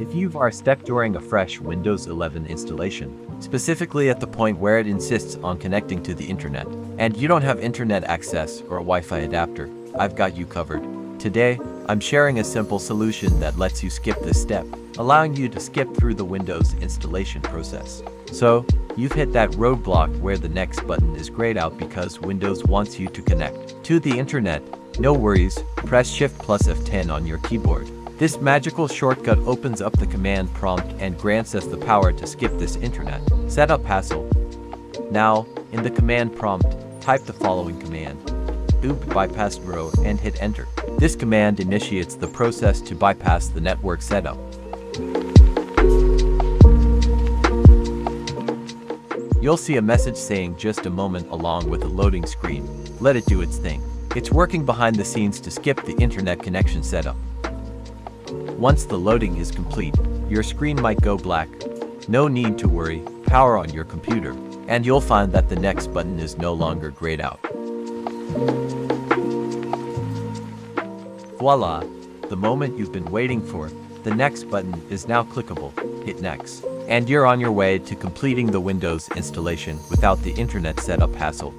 If you've are stuck during a fresh Windows 11 installation, specifically at the point where it insists on connecting to the internet, and you don't have internet access or a Wi-Fi adapter, I've got you covered. Today, I'm sharing a simple solution that lets you skip this step, allowing you to skip through the Windows installation process. So, you've hit that roadblock where the next button is grayed out because Windows wants you to connect to the internet. No worries, press Shift plus F10 on your keyboard. This magical shortcut opens up the command prompt and grants us the power to skip this internet setup hassle. Now, in the command prompt, type the following command. OOBE\BYPASSNRO and hit enter. This command initiates the process to bypass the network setup. You'll see a message saying just a moment along with a loading screen. Let it do its thing. It's working behind the scenes to skip the internet connection setup. Once the loading is complete, your screen might go black. No need to worry, power on your computer, and you'll find that the next button is no longer grayed out. Voila! The moment you've been waiting for, the next button is now clickable. Hit next. And you're on your way to completing the Windows installation without the internet setup hassle.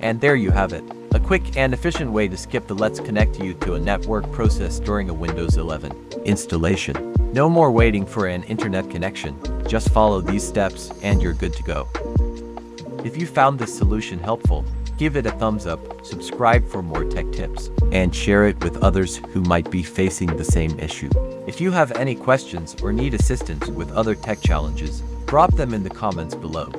And there you have it. A quick and efficient way to skip the Let's Connect you to a network process during a Windows 11 installation. No more waiting for an internet connection, just follow these steps and you're good to go. If you found this solution helpful, give it a thumbs up, subscribe for more tech tips, and share it with others who might be facing the same issue. If you have any questions or need assistance with other tech challenges, drop them in the comments below.